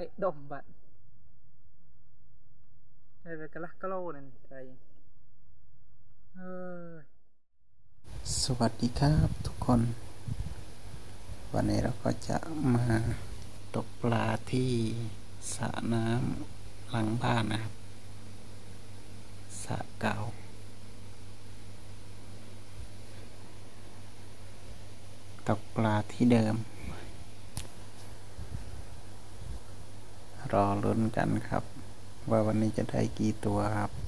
ไม่ดมบัดไอ้ไปกละกะโลนั่นไกเอ้ยสวัสดีครับทุกคน วันนี้เราก็จะมาตกปลาที่สระน้ำหลังบ้านนะครับสระเก่าตกปลาที่เดิม รอลุ้นกันครับ ว่าวันนี้จะได้กี่ตัวครับ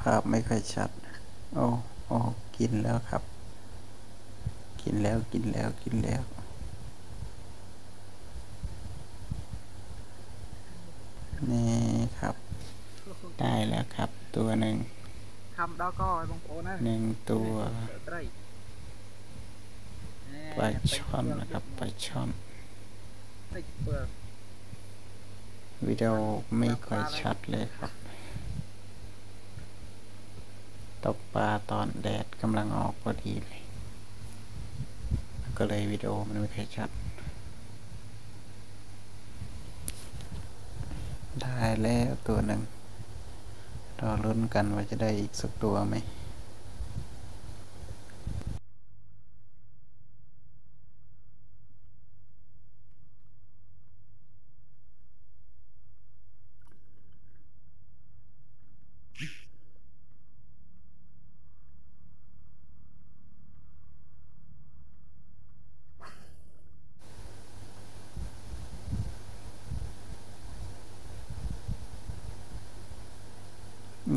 ภาพไม่ค่อยชัด โอ้โอ้กินแล้วครับ กินแล้วกินแล้วกินแล้ว นี่ครับ ได้แล้วครับ ตัวหนึ่งคำดอกก็ไอ้บงโปนะหนึ่งตัวไตรปลาช่อนนะครับปลาช่อนไอ้เปลือกวิดีโอไม่ค่อยชัดเลยครับ ตกปลาตอนแดดกำลังออกพอดีเลย ก็เลยวิดีโอมันไม่ค่อยชัด ได้แล้วตัวหนึ่งรอลุ้นกันว่าจะได้อีกสักตัวไหม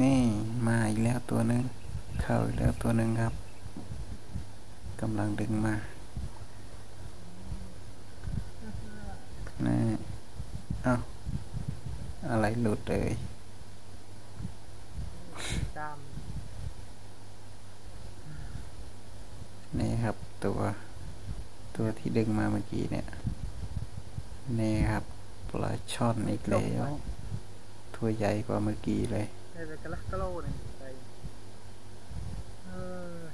นี่ มาอีกแล้วตัวหนึ่งเข้าอีกแล้วตัวหนึ่งครับกำลังดึงมานี่เอ้าอะไรหลุดเลยนี่ครับตัวตัวที่ดึงมาเมื่อกี้เนี่ยนี่ครับปลาช่อนอีกแล้ว ตัวใหญ่กว่าเมื่อกี้เลย Đây về cái lắc cá lô này đây. Uh...